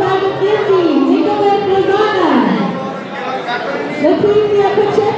Simon Fizzy, Nicholas Leticia Pacheco.